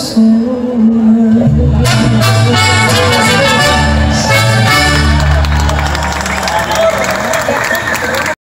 myself